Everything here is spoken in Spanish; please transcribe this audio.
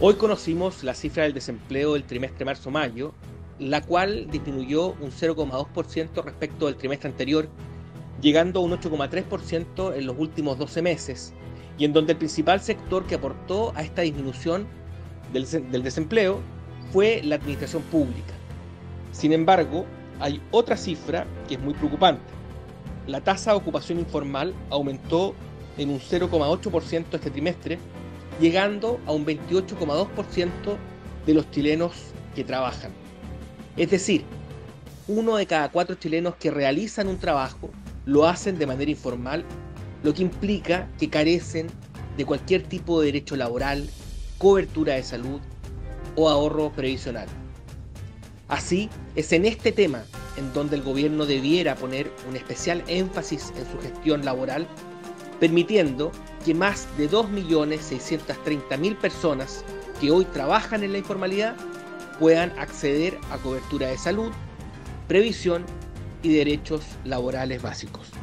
Hoy conocimos la cifra del desempleo del trimestre marzo-mayo, la cual disminuyó un 0,2% respecto del trimestre anterior, llegando a un 8,3% en los últimos 12 meses, y en donde el principal sector que aportó a esta disminución del, del desempleo fue la administración pública. Sin embargo, hay otra cifra que es muy preocupante. La tasa de ocupación informal aumentó en un 0,8% este trimestre, llegando a un 28,2% de los chilenos que trabajan. Es decir, uno de cada cuatro chilenos que realizan un trabajo lo hacen de manera informal, lo que implica que carecen de cualquier tipo de derecho laboral, cobertura de salud o ahorro previsional. Así, es en este tema en donde el gobierno debiera poner un especial énfasis en su gestión laboral, permitiendo que más de 2.630.000 personas que hoy trabajan en la informalidad puedan acceder a cobertura de salud, previsión y derechos laborales básicos.